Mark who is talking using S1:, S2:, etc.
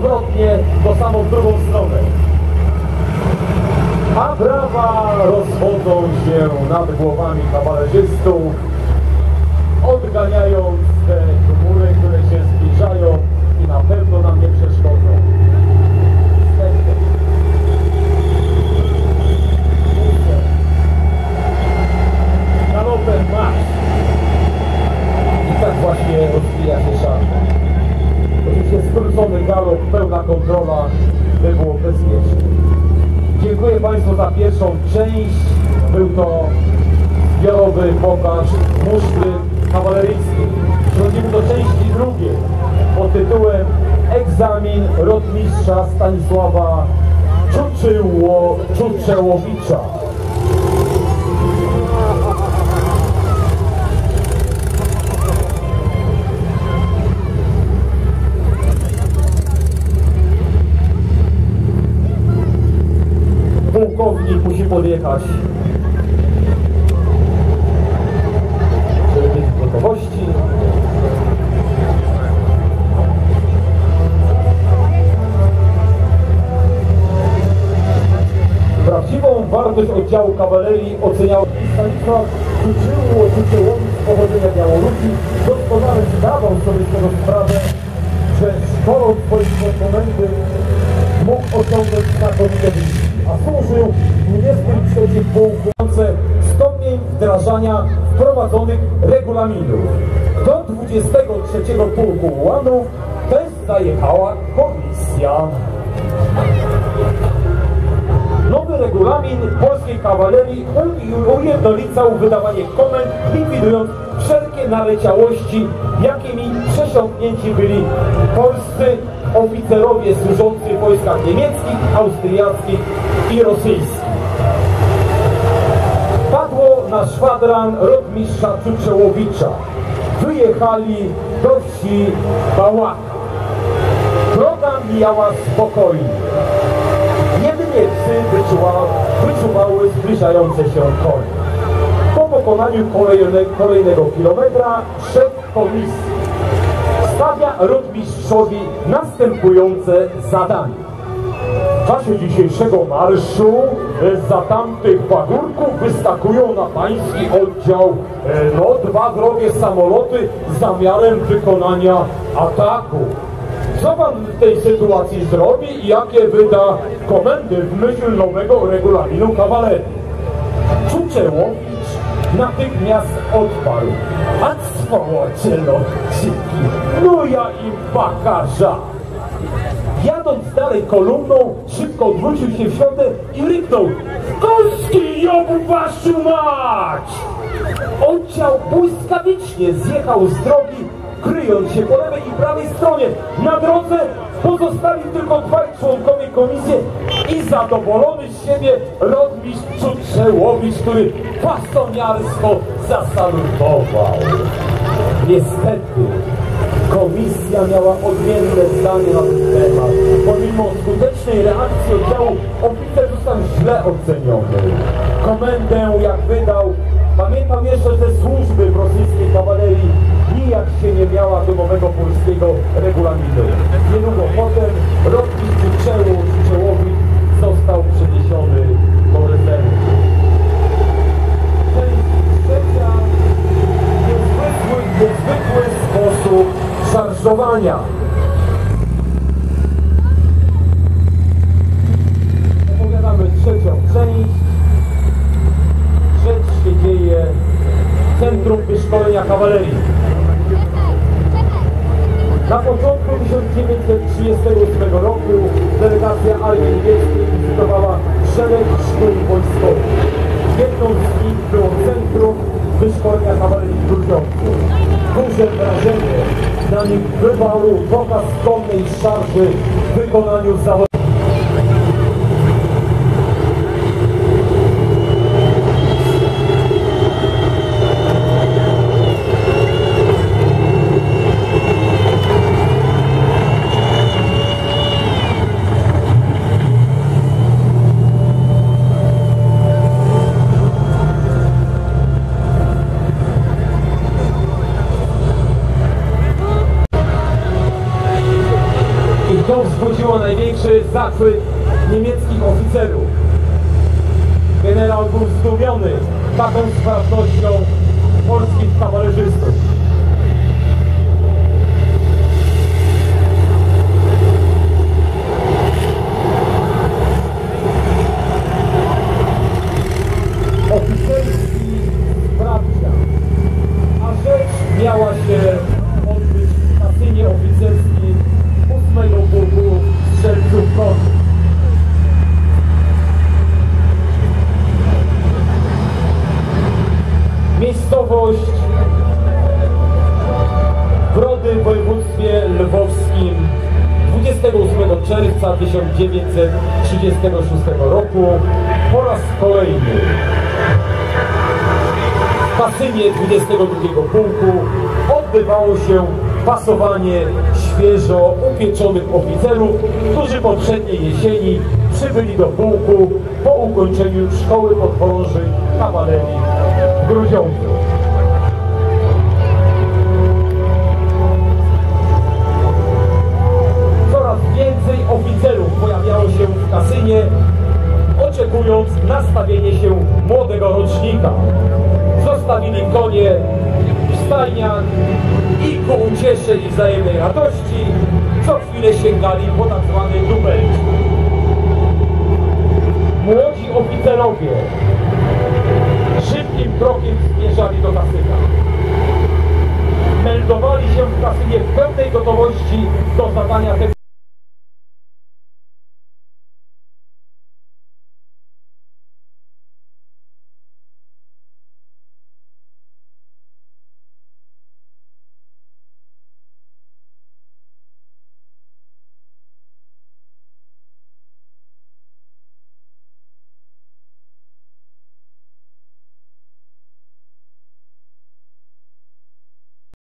S1: odwrotnie, to samo w drugą stronę. A brawa rozchodzą się nad głowami kawalerzystów, kontrola, by było bezpiecznie. Dziękuję Państwu za pierwszą część. Był to zbiorowy pokaz musztry kawaleryjskiej. Przechodzimy do części drugiej pod tytułem Egzamin rotmistrza Stanisława Czuczyło, Czuczełowicza. Podjechać. Żeby w gotowości. Prawdziwą wartość oddziału kawalerii oceniał Stanisław Czuczyło Czuczyłowicz z pochodzenia Białorusi. Doskonale zdawał sobie z tego sprawę, że szkoląc swoich komponenty mógł osiągnąć znakomite wyniki, a służył 23 pułku stopień wdrażania wprowadzonych regulaminów. Do 23 pułku ułanów też zajechała komisja. Nowy regulamin polskiej kawalerii ujednolicał wydawanie komend, likwidując wszelkie naleciałości, jakimi przesiąknięci byli polscy oficerowie służący w wojskach niemieckich, austriackich i rosyjskich. Padło na szwadran rotmistrza Czuczełowicza. Wyjechali do wsi Bałaka. Droga mijała spokojnie. Jedynie psy wyczuwały zbliżające się konie. Po pokonaniu kolejne, kolejnego kilometra szef komisji stawia rotmistrzowi następujące zadanie. W czasie dzisiejszego marszu e, za tamtych pagórków wyskakują na pański oddział e, no, dwa wrogie samoloty z zamiarem wykonania ataku. Co pan w tej sytuacji zrobi i jakie wyda komendy w myśl nowego regulaminu kawalerii? Czuczełowicz natychmiast odparł. A swołocie lotczyki, no ja im pakarza. Jadąc dalej kolumną, szybko odwrócił się w środek i ryknął Koski jobu waszu mać! Oddział błyskawicznie zjechał z drogi, kryjąc się po lewej i prawej stronie. Na drodze pozostali tylko dwaj członkowie komisji i zadowolony z siebie rotmistrz Czutrzełowicz, który fasoniarstwo zasalutował. Niestety, komisja miała odmienne zdanie na ten temat. Pomimo skutecznej reakcji oddziału, oficer został źle oceniony. Komendę, jak wydał, pamiętam jeszcze ze służby w rosyjskiej kawalerii, nijak się nie miała do nowego polskiego regulaminu. Szarżowania. Opowiadamy trzecią część. Rzecz się dzieje w Centrum Wyszkolenia Kawalerii. Na początku 1938 roku delegacja Armii Niemieckiej wizytowała szereg szkół wojskowych. Jedną z nich było Centrum Wyszkolenia Kawalerii Gruziąców. Duże wrażenie na nim wywarł pokaz konnej szarży w wykonaniu zawodów. Zachwyt niemieckich oficerów. Generał był zdumiony taką sprawnością polskich kawalerzystów. Oficerski sprawdzian. A rzecz miała się odbyć w kasynie oficerskim 8 pułku strzelców konnych. Miejscowość Brody w województwie lwowskim 28 czerwca 1936 roku po raz kolejny w Kasynie 22 pułku odbywało się pasowanie świeżo upieczonych oficerów, którzy poprzedniej jesieni przybyli do pułku po ukończeniu szkoły podchorążej kawalerii w Grudziądzu. Oficerów pojawiało się w kasynie, oczekując na stawienie się młodego rocznika. Zostawili konie w stajniach i ku uciesze i wzajemnej radości co chwilę sięgali po tak zwany dubelcz. Młodzi oficerowie szybkim krokiem zmierzali do kasyna. Meldowali się w kasynie w pełnej gotowości do zadania tego